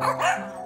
Ah.